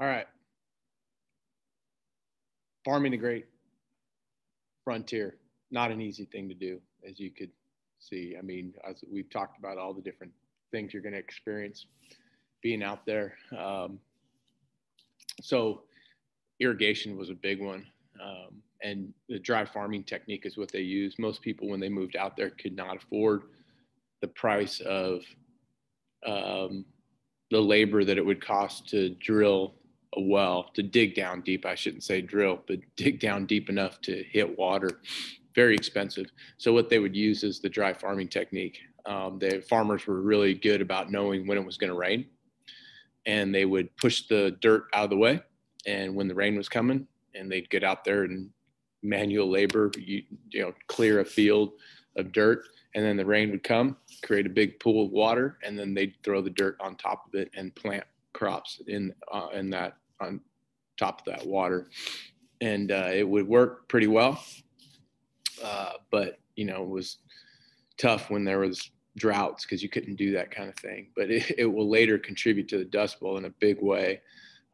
All right. Farming the great frontier, not an easy thing to do, as you could see. I mean, as we've talked about all the different things you're going to experience being out there. Um, so, irrigation was a big one. Um, and the dry farming technique is what they use. Most people, when they moved out there, could not afford the price of um, the labor that it would cost to drill a well, to dig down deep. I shouldn't say drill, but dig down deep enough to hit water. Very expensive. So what they would use is the dry farming technique. Um, the farmers were really good about knowing when it was going to rain, and they would push the dirt out of the way. And when the rain was coming, and they'd get out there and manual labor, you, you know, clear a field of dirt, and then the rain would come, create a big pool of water, and then they'd throw the dirt on top of it and plant crops in uh, in that on top of that water, and uh, it would work pretty well. Uh, but you know, it was tough when there was droughts because you couldn't do that kind of thing. But it, it will later contribute to the Dust Bowl in a big way,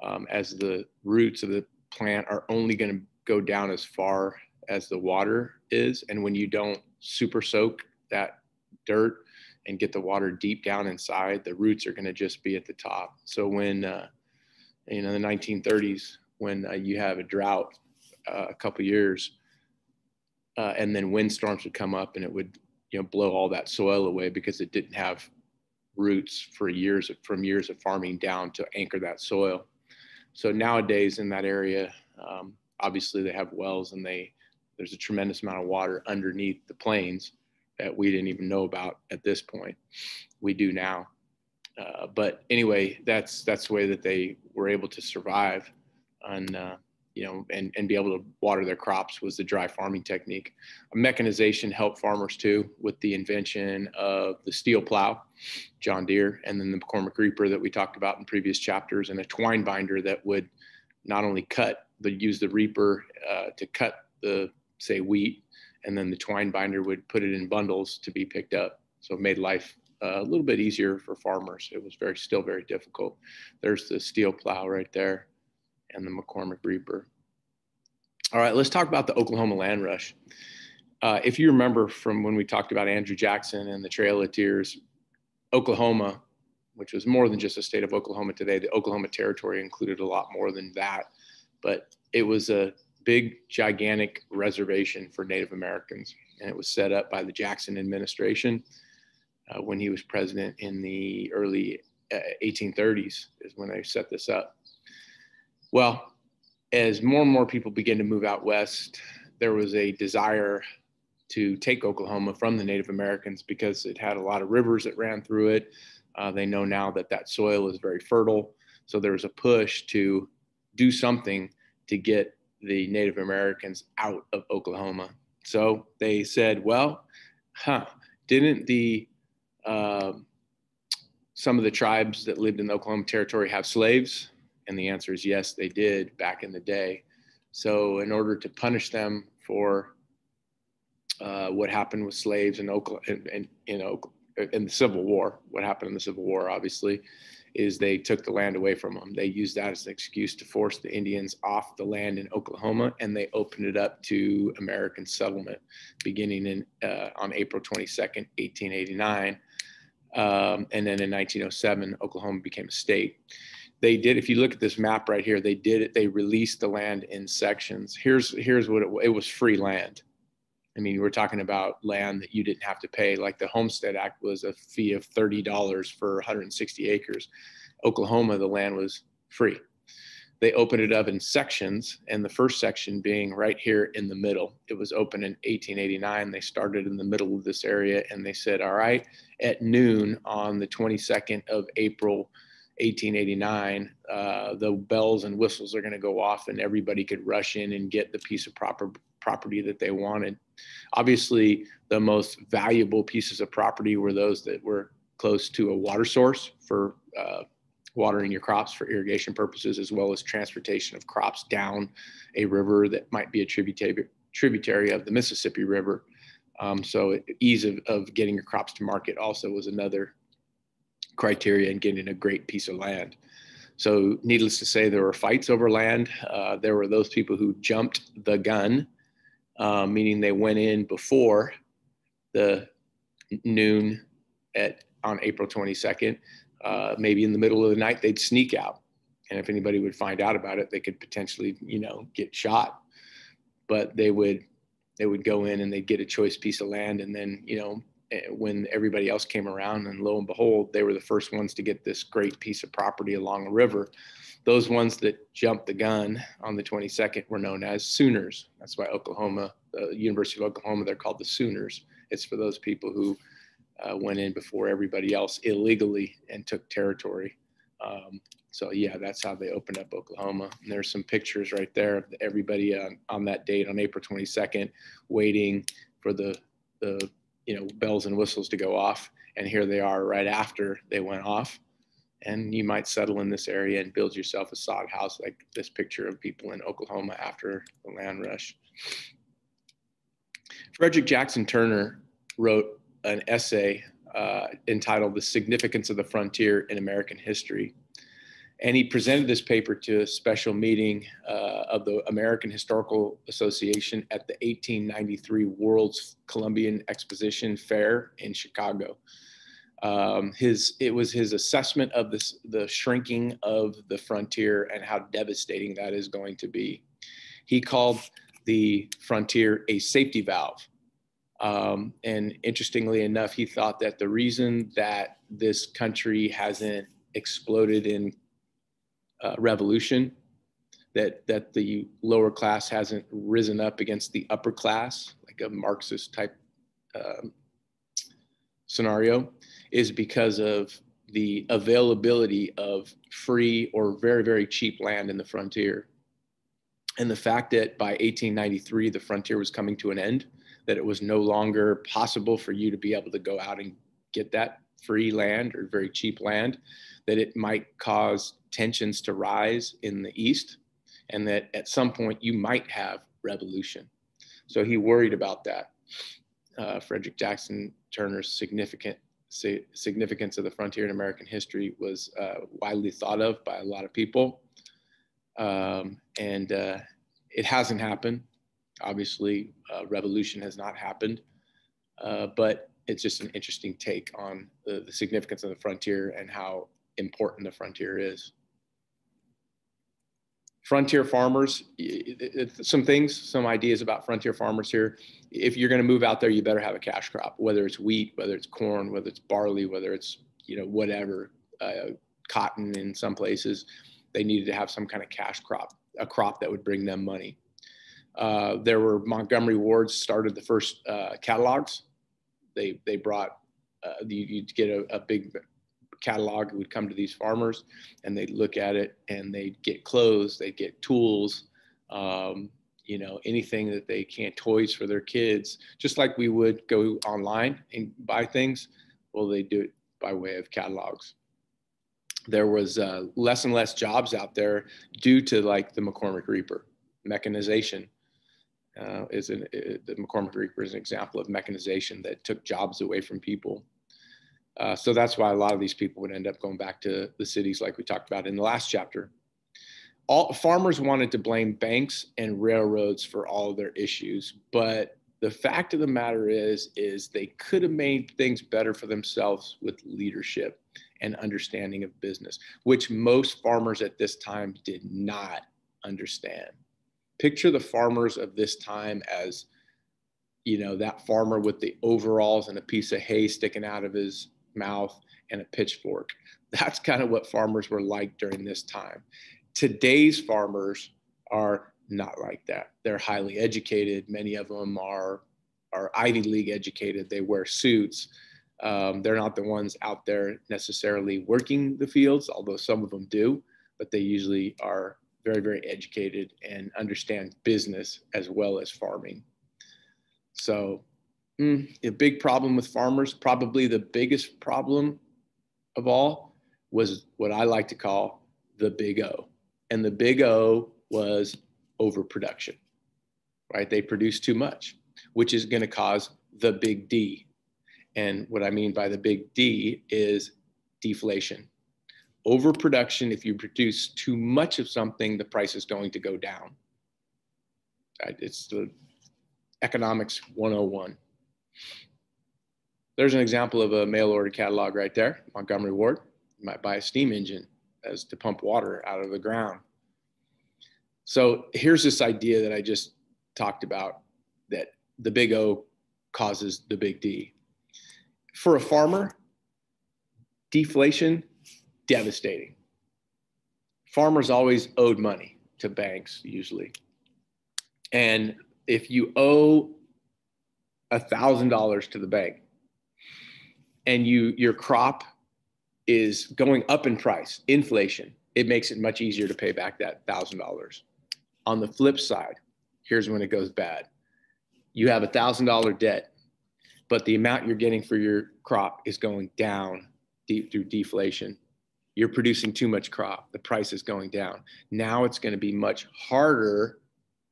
um, as the roots of the plant are only going to go down as far as the water is, and when you don't super soak that dirt and get the water deep down inside, the roots are going to just be at the top. So when uh, you know the 1930s, when uh, you have a drought uh, a couple years, uh, and then windstorms would come up and it would you know blow all that soil away because it didn't have roots for years of, from years of farming down to anchor that soil. So nowadays in that area, um, obviously they have wells and they there's a tremendous amount of water underneath the plains that we didn't even know about at this point. We do now. Uh, but anyway, that's that's the way that they were able to survive, on uh, you know, and and be able to water their crops was the dry farming technique. Mechanization helped farmers too with the invention of the steel plow, John Deere, and then the McCormick reaper that we talked about in previous chapters, and a twine binder that would not only cut, but use the reaper uh, to cut the say wheat and then the twine binder would put it in bundles to be picked up. So it made life uh, a little bit easier for farmers. It was very still very difficult. There's the steel plow right there, and the McCormick Reaper. All right, let's talk about the Oklahoma Land Rush. Uh, if you remember from when we talked about Andrew Jackson and the Trail of Tears, Oklahoma, which was more than just the state of Oklahoma today, the Oklahoma Territory included a lot more than that. But it was a big, gigantic reservation for Native Americans. And it was set up by the Jackson administration uh, when he was president in the early uh, 1830s, is when they set this up. Well, as more and more people began to move out west, there was a desire to take Oklahoma from the Native Americans because it had a lot of rivers that ran through it. Uh, they know now that that soil is very fertile. So there was a push to do something to get the Native Americans out of Oklahoma. So they said, well, huh, didn't the uh, some of the tribes that lived in the Oklahoma Territory have slaves? And the answer is yes, they did back in the day. So in order to punish them for uh, what happened with slaves in Oklahoma, in, in, in, in the Civil War, what happened in the Civil War, obviously, is they took the land away from them. They used that as an excuse to force the Indians off the land in Oklahoma, and they opened it up to American settlement beginning in uh, on April 22nd, 1889. Um, and then in 1907, Oklahoma became a state. They did, if you look at this map right here, they did it. They released the land in sections. Here's here's what it, it was: free land. I mean, we're talking about land that you didn't have to pay. Like the Homestead Act was a fee of $30 for 160 acres. Oklahoma, the land was free. They opened it up in sections, and the first section being right here in the middle. It was open in 1889. They started in the middle of this area, and they said, All right, at noon on the 22nd of April, 1889, uh, the bells and whistles are going to go off, and everybody could rush in and get the piece of proper property that they wanted. Obviously, the most valuable pieces of property were those that were close to a water source for uh, watering your crops for irrigation purposes, as well as transportation of crops down a river that might be a tributary, tributary of the Mississippi River. Um, so ease of, of getting your crops to market also was another criteria in getting a great piece of land. So, needless to say, there were fights over land. Uh, there were those people who jumped the gun, uh, meaning they went in before the noon at on April 22nd. Uh, maybe in the middle of the night, they'd sneak out, and if anybody would find out about it, they could potentially, you know, get shot. But they would they would go in and they'd get a choice piece of land, and then you know when everybody else came around and lo and behold they were the first ones to get this great piece of property along a river. Those ones that jumped the gun on the 22nd were known as sooners. That's why oklahoma the university of oklahoma they're called the sooners. It's for those people who uh, went in before everybody else illegally and took territory. Um, so yeah that's how they opened up oklahoma. And there's some pictures right there of everybody on, on that date on april 22nd waiting for the the you know bells and whistles to go off and here they are right after they went off. And you might settle in this area and build yourself a sod house like this picture of people in oklahoma after the land rush. Frederick jackson turner wrote an essay uh, entitled the significance of the frontier in american history and he presented this paper to a special meeting uh, of the American Historical Association at the 1893 World's Columbian Exposition Fair in Chicago. Um, his it was his assessment of this the shrinking of the frontier and how devastating that is going to be. He called the frontier a safety valve. Um, and interestingly enough, he thought that the reason that this country hasn't exploded in uh, revolution that that the lower class hasn't risen up against the upper class like a marxist type um, scenario is because of the availability of free or very very cheap land in the frontier. And the fact that by 1893 the frontier was coming to an end that it was no longer possible for you to be able to go out and get that free land or very cheap land that it might cause tensions to rise in the East, and that at some point you might have revolution. So he worried about that. Uh, Frederick Jackson Turner's significant significance of the frontier in American history was uh, widely thought of by a lot of people, um, and uh, it hasn't happened. Obviously, uh, revolution has not happened, uh, but it's just an interesting take on the, the significance of the frontier and how important the frontier is. Frontier farmers, some things, some ideas about frontier farmers here. If you're going to move out there, you better have a cash crop, whether it's wheat, whether it's corn, whether it's barley, whether it's, you know, whatever, uh, cotton in some places. They needed to have some kind of cash crop, a crop that would bring them money. Uh, there were Montgomery Wards started the first uh, catalogs. They they brought uh, you, would get a, a, big catalog would come to these farmers and they'd look at it and they'd get clothes, they'd get tools, um, you know, anything that they can't, toys for their kids, just like we would go online and buy things. Well, they do it by way of catalogs. There was uh, less and less jobs out there due to like the McCormick Reaper mechanization. Uh, is an, uh, the McCormick Reaper is an example of mechanization that took jobs away from people. Uh, so that's why a lot of these people would end up going back to the cities, like we talked about in the last chapter. All farmers wanted to blame banks and railroads for all of their issues, but the fact of the matter is, is they could have made things better for themselves with leadership and understanding of business, which most farmers at this time did not understand. Picture the farmers of this time as you know that farmer with the overalls and a piece of hay sticking out of his mouth, and a pitchfork. That's kind of what farmers were like during this time. Today's farmers are not like that. They're highly educated. Many of them are are Ivy League educated. They wear suits. Um, they're not the ones out there necessarily working the fields, although some of them do, but they usually are very, very educated and understand business as well as farming. So Mm, a big problem with farmers, probably the biggest problem of all, was what I like to call the big O. And the big O was overproduction, right? They produce too much, which is going to cause the big D. And what I mean by the big D is deflation. Overproduction. If you produce too much of something, the price is going to go down. It's the economics 101. There's an example of a mail order catalog right there, Montgomery Ward. You might buy a steam engine as to pump water out of the ground. So here's this idea that I just talked about that the big O causes the big D. For a farmer, deflation, devastating. Farmers always owed money to banks, usually. And if you owe $1,000 to the bank and you your crop is going up in price, inflation, it makes it much easier to pay back that $1,000. On the flip side, here's when it goes bad. You have a $1,000 debt, but the amount you're getting for your crop is going down deep through deflation. You're producing too much crop. The price is going down. Now it's going to be much harder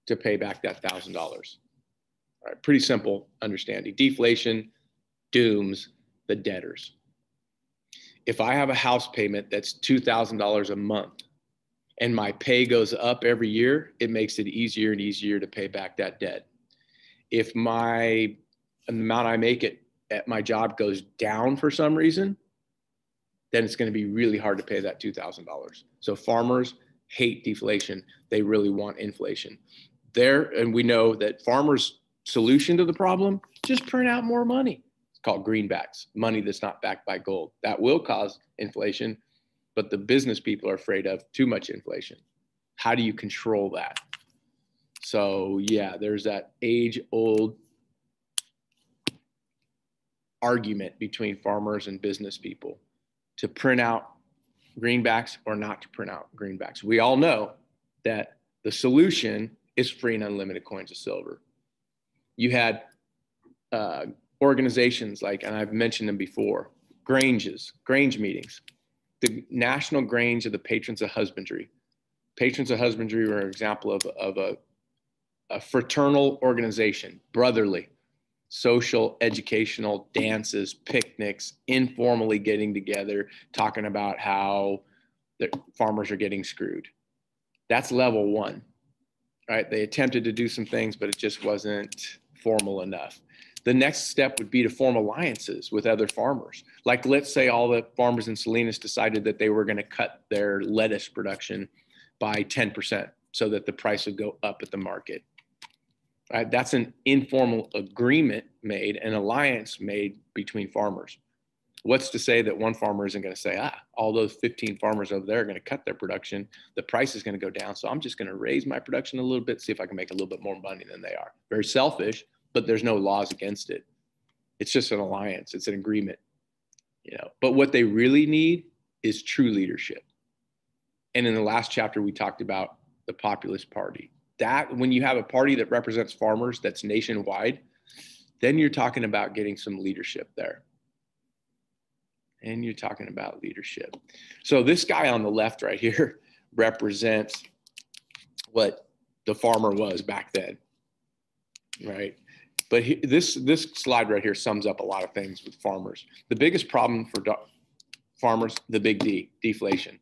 to pay back that $1,000. All right, pretty simple understanding. Deflation dooms the debtors. If I have a house payment that's $2,000 a month and my pay goes up every year, it makes it easier and easier to pay back that debt. If my amount I make it at my job goes down for some reason, then it's going to be really hard to pay that $2,000. So farmers hate deflation. They really want inflation. There, and we know that farmers' solution to the problem, just print out more money. It's called greenbacks, money that's not backed by gold. That will cause inflation, but the business people are afraid of too much inflation. How do you control that? So, yeah, there's that age old argument between farmers and business people to print out greenbacks or not to print out greenbacks. We all know that the solution is free and unlimited coins of silver. You had uh, organizations like, and I've mentioned them before, Granges, Grange meetings, the National Grange of the Patrons of Husbandry. Patrons of Husbandry were an example of, of a, a fraternal organization, brotherly, social, educational dances, picnics, informally getting together, talking about how the farmers are getting screwed. That's level one, right? They attempted to do some things, but it just wasn't formal enough. The next step would be to form alliances with other farmers. Like, let's say all the farmers in Salinas decided that they were going to cut their lettuce production by 10% so that the price would go up at the market Right? That's an informal agreement made, an alliance made between farmers. What's to say that one farmer isn't going to say, ah, all those 15 farmers over there are going to cut their production. The price is going to go down. So I'm just going to raise my production a little bit, see if I can make a little bit more money than they are. Very selfish, but there's no laws against it. It's just an alliance, it's an agreement. You know, but what they really need is true leadership. And in the last chapter, we talked about the populist party that when you have a party that represents farmers that's nationwide, then you're talking about getting some leadership there. And you're talking about leadership. So this guy on the left right here represents what the farmer was back then, right? But he, this this slide right here sums up a lot of things with farmers. The biggest problem for farmers, the big D, deflation.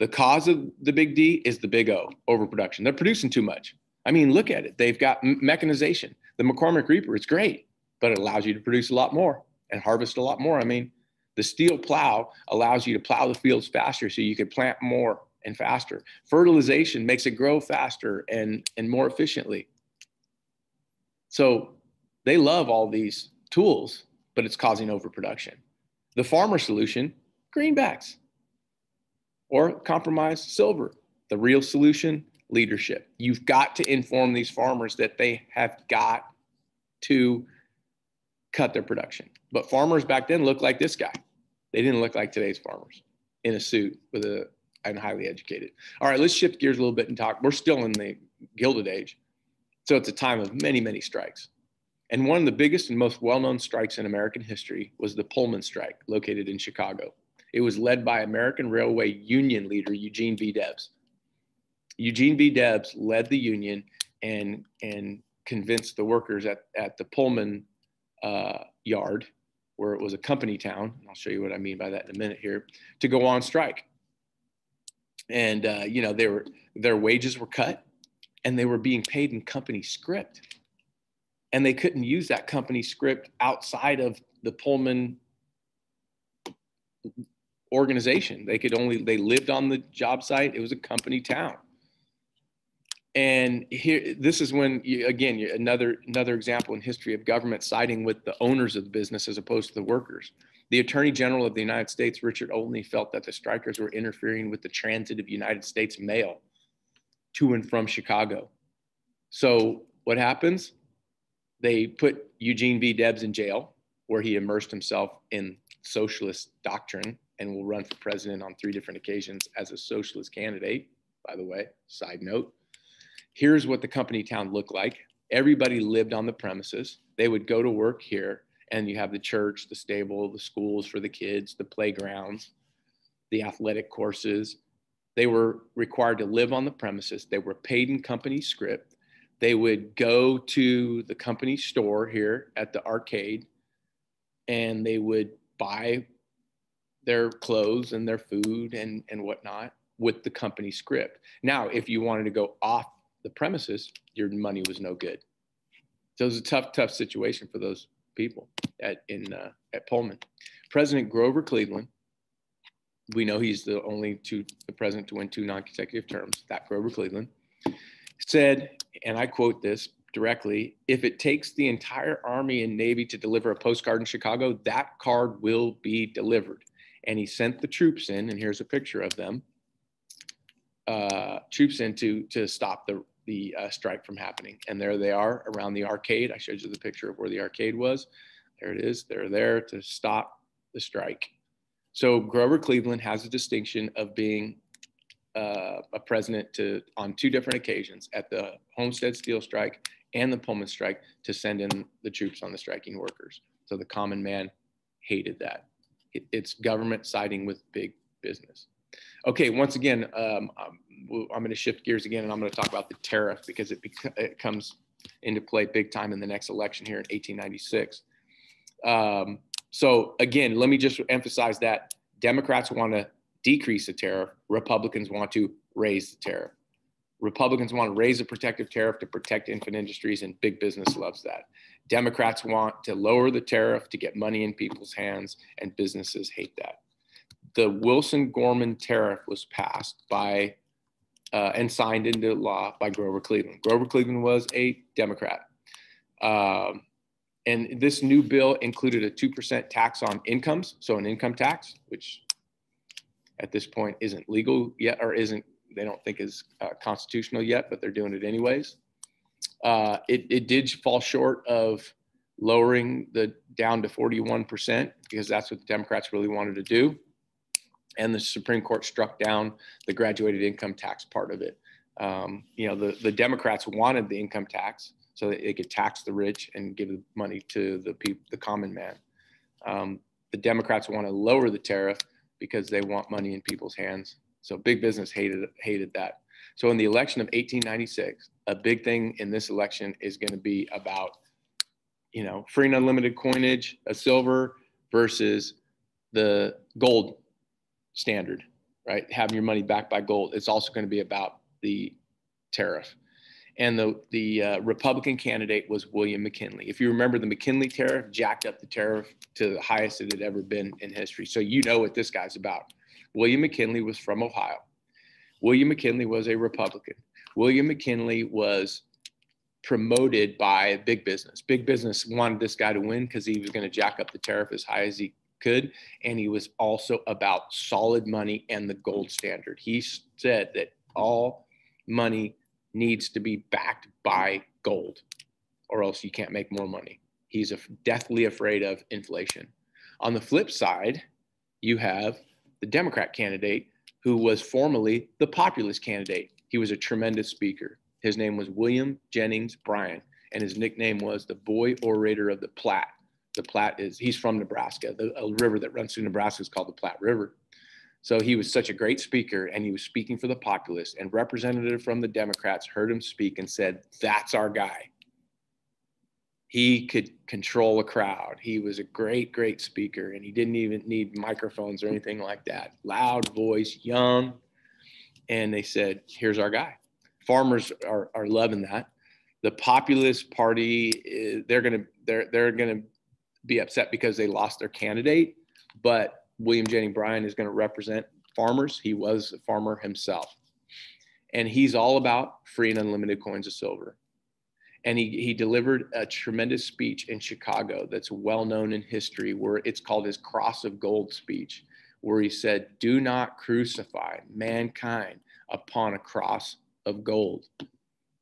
The cause of the big D is the big O, overproduction. They're producing too much. I mean, look at it. They've got mechanization. The McCormick Reaper, it's great, but it allows you to produce a lot more and harvest a lot more. I mean, the steel plow allows you to plow the fields faster so you can plant more and faster. Fertilization makes it grow faster and, and more efficiently. So they love all these tools, but it's causing overproduction. The farmer solution, greenbacks or compromise silver. The real solution, leadership. You've got to inform these farmers that they have got to cut their production. But farmers back then looked like this guy. They didn't look like today's farmers in a suit with a and highly educated. All right, let's shift gears a little bit and talk. We're still in the Gilded Age. So it's a time of many, many strikes. And one of the biggest and most well known strikes in American history was the Pullman strike, located in Chicago. It was led by American Railway Union leader Eugene V. Debs. Eugene V. Debs led the union and and convinced the workers at, at the Pullman uh, yard, where it was a company town, I'll show you what I mean by that in a minute here, to go on strike. and uh, you know they were their wages were cut, and they were being paid in company script, and they couldn't use that company script outside of the Pullman organization. They could only they lived on the job site. It was a company town. And here, this is when you, again another another example in history of government siding with the owners of the business as opposed to the workers. The Attorney General of the United States, Richard Olney, felt that the strikers were interfering with the transit of United States mail to and from Chicago. So what happens? They put Eugene V. Debs in jail, where he immersed himself in socialist doctrine and will run for president on three different occasions as a socialist candidate, by the way, side note. Here's what the company town looked like. Everybody lived on the premises. They would go to work here, and you have the church, the stable, the schools for the kids, the playgrounds, the athletic courses. They were required to live on the premises. They were paid in company script. They would go to the company store here at the arcade and they would buy their clothes and their food and, and whatnot with the company script. Now, if you wanted to go off the premises, your money was no good. So it was a tough, tough situation for those people at in uh, at Pullman. President Grover Cleveland, we know he's the only two the president to win two non-consecutive terms. That Grover Cleveland said, and I quote this directly: "If it takes the entire Army and Navy to deliver a postcard in Chicago, that card will be delivered." And he sent the troops in, and here's a picture of them, uh, troops in to, to stop the, the uh, strike from happening. And there they are around the arcade. I showed you the picture of where the arcade was. There it is. They're there to stop the strike. So Grover Cleveland has a distinction of being uh, a president to on two different occasions at the Homestead Steel Strike and the Pullman Strike to send in the troops on the striking workers. So the common man hated that it, it's government siding with big business. Okay, once again, um, I'm, I'm going to shift gears again, and I'm going to talk about the tariff because it, it comes into play big time in the next election here in 1896. Um, so again, let me just emphasize that Democrats want to decrease the tariff, Republicans want to raise the tariff. Republicans want to raise the protective tariff to protect infant industries, and big business loves that. Democrats want to lower the tariff to get money in people's hands, and businesses hate that. The Wilson Gorman tariff was passed by uh, and signed into law by Grover Cleveland. Grover Cleveland was a Democrat. Um, and this new bill included a 2% tax on incomes, so an income tax, which at this point isn't legal yet or isn't, they don't think is uh, constitutional yet, but they're doing it anyways. Uh, it, it did fall short of lowering the down to 41% because that's what the Democrats really wanted to do. And the Supreme Court struck down the graduated income tax part of it. Um, you know, the, the Democrats wanted the income tax so that they could tax the rich and give the money to the people, the common man. Um, the Democrats want to lower the tariff because they want money in people's hands. So big business hated hated that. So in the election of 1896, a big thing in this election is going to be about, you know, free and unlimited coinage, of silver versus the gold standard, right? Having your money backed by gold. It's also going to be about the tariff. And the, the uh, Republican candidate was William McKinley. If you remember, the McKinley tariff jacked up the tariff to the highest it had ever been in history. So you know what this guy's about. William McKinley was from Ohio. William McKinley was a Republican. William McKinley was promoted by big business. Big business wanted this guy to win because he was going to jack up the tariff as high as he could. And he was also about solid money and the gold standard. He said that all money needs to be backed by gold or else you can't make more money. He's deathly afraid of inflation. On the flip side, you have the Democrat candidate who was formerly the populist candidate. He was a tremendous speaker. His name was William Jennings Bryan, and his nickname was the Boy Orator of the Platte. The Platte is, he's from Nebraska. The a river that runs through Nebraska is called the Platte River. So he was such a great speaker, and he was speaking for the populace. And representative from the Democrats heard him speak and said, That's our guy he could control a crowd. He was a great, great speaker, and he didn't even need microphones or anything like that. Loud voice, young, and they said, "Here's our guy." Farmers are, are loving that. The populist party, eh, they're gonna they're they're gonna be upset because they lost their candidate, but William Jennings Bryan is going to represent farmers. He was a farmer himself, and he's all about free and unlimited coins of silver. And he, he delivered a tremendous speech in Chicago that's well known in history, where it's called his Cross of Gold speech, where he said, Do not crucify mankind upon a cross of gold.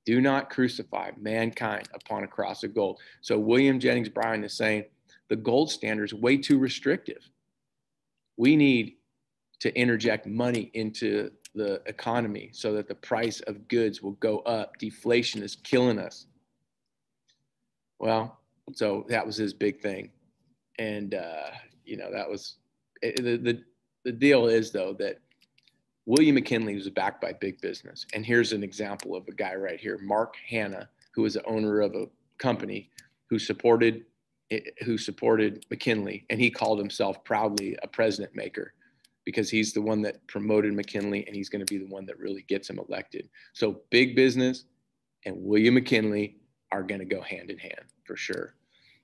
Do not crucify mankind upon a cross of gold. So William Jennings Bryan is saying the gold standard is way too restrictive. We need to interject money into the economy so that the price of goods will go up. Deflation is killing us. Well, so that was his big thing. And, uh, you know, that was it, the, the, the deal is, though, that William McKinley was backed by big business. And here's an example of a guy right here, Mark Hanna, who was the owner of a company who supported eh, who supported McKinley, and he called himself proudly a president maker because he's the one that promoted McKinley and he's going to be the one that really gets him elected. So big business and William McKinley are going to go hand in hand for sure.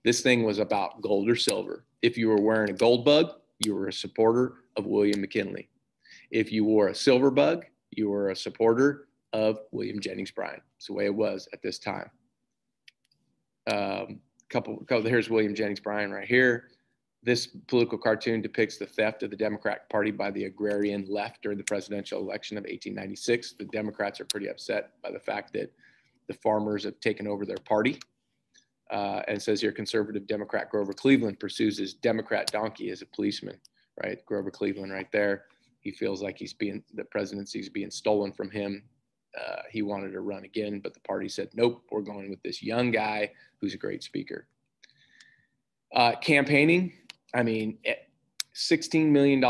This thing was about gold or silver. If you were wearing a gold bug, you were a supporter of William McKinley. If you wore a silver bug, you were a supporter of William Jennings Bryan. It's the way it was at this time. Um, couple, couple, here's William Jennings Bryan right here. This political cartoon depicts the theft of the Democratic Party by the agrarian left during the presidential election of 1896. The Democrats are pretty upset by the fact that the farmers have taken over their party. Uh, and says here, conservative Democrat Grover Cleveland pursues his Democrat donkey as a policeman, right? Grover Cleveland right there. He feels like he's being, the presidency is being stolen from him. Uh, he wanted to run again, but the party said, nope, we're going with this young guy who's a great speaker. Uh, campaigning, I mean, $16 million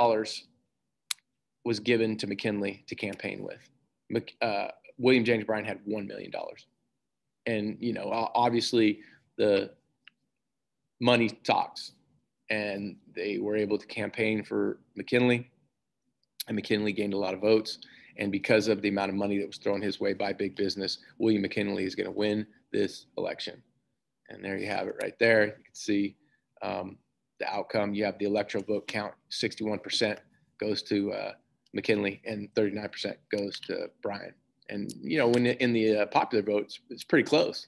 was given to McKinley to campaign with. Uh, William James Bryan had $1 million. And, you know, obviously the money talks and they were able to campaign for McKinley and McKinley gained a lot of votes. And because of the amount of money that was thrown his way by big business, William McKinley is going to win this election. And there you have it right there. You can see um, the outcome. You have the electoral vote count 61% goes to uh, McKinley and 39% goes to Bryan. And, you know, when in the uh, popular votes, it's pretty close,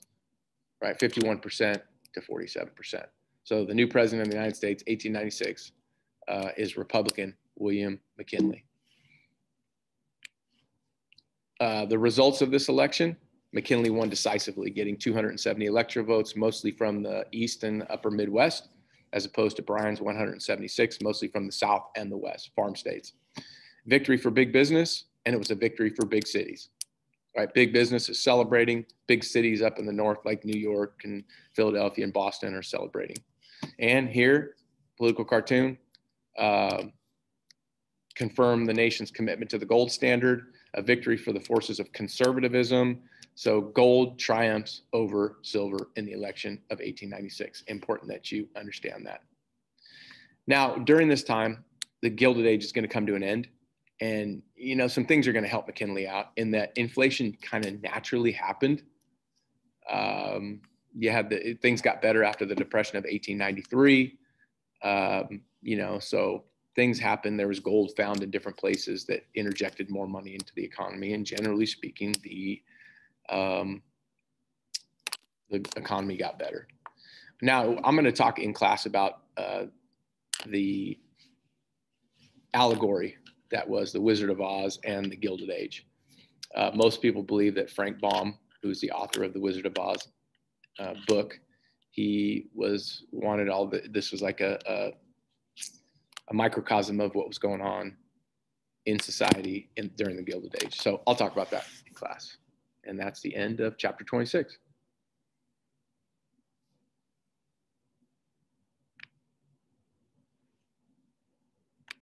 right? 51% to 47%. So the new president of the United States, 1896, uh, is Republican William McKinley. Uh, the results of this election, McKinley won decisively, getting 270 electoral votes, mostly from the East and Upper Midwest, as opposed to Bryan's 176, mostly from the South and the West, farm states. Victory for big business, and it was a victory for big cities. Right, big business is celebrating. Big cities up in the north, like New York and Philadelphia and Boston, are celebrating. And here, political cartoon, uh, confirm the nation's commitment to the gold standard a victory for the forces of conservatism. So gold triumphs over silver in the election of 1896. Important that you understand that. Now, during this time, the Gilded Age is going to come to an end. And, you know, some things are going to help McKinley out in that inflation kind of naturally happened. Um, you had the things got better after the Depression of 1893. Um, you know, so things happened. There was gold found in different places that interjected more money into the economy, and generally speaking, the um, the economy got better. Now I'm going to talk in class about uh, the allegory that was the Wizard of Oz and the Gilded Age. Uh, most people believe that Frank Baum, who's the author of the Wizard of Oz uh, book, he was wanted all the, this was like a, a a microcosm of what was going on in society in, during the Gilded Age. So I'll talk about that in class. And that's the end of chapter 26.